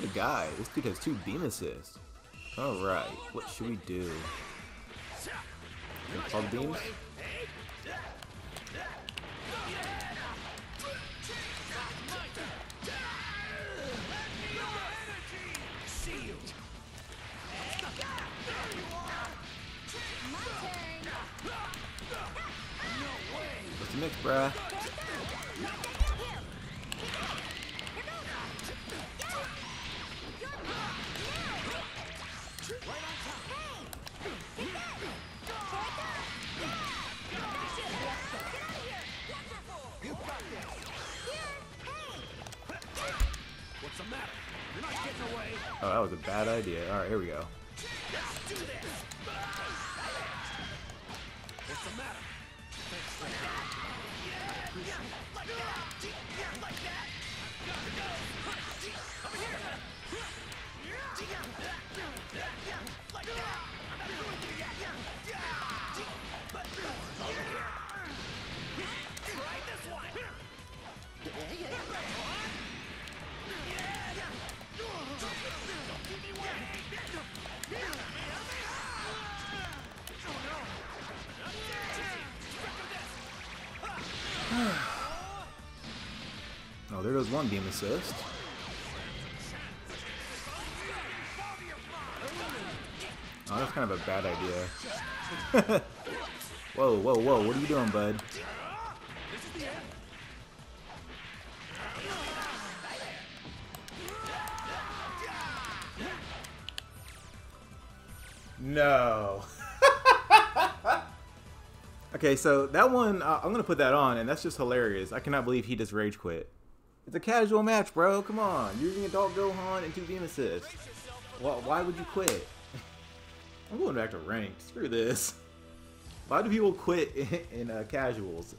What a guy. This dude has two beam assists. Alright, what should we do? Plug beams? What's the mix, bruh? Oh, that was a bad idea. Alright, here we go. What's the matter? Oh, there goes one beam assist. Oh, that's kind of a bad idea. whoa, whoa, whoa, what are you doing, bud? No. okay, so that one, uh, I'm gonna put that on, and that's just hilarious. I cannot believe he just rage quit. It's a casual match, bro. Come on, using Adult Gohan and two beam assists. Why, why would you quit? I'm going back to ranked. Screw this. Why do people quit in, in uh, casuals?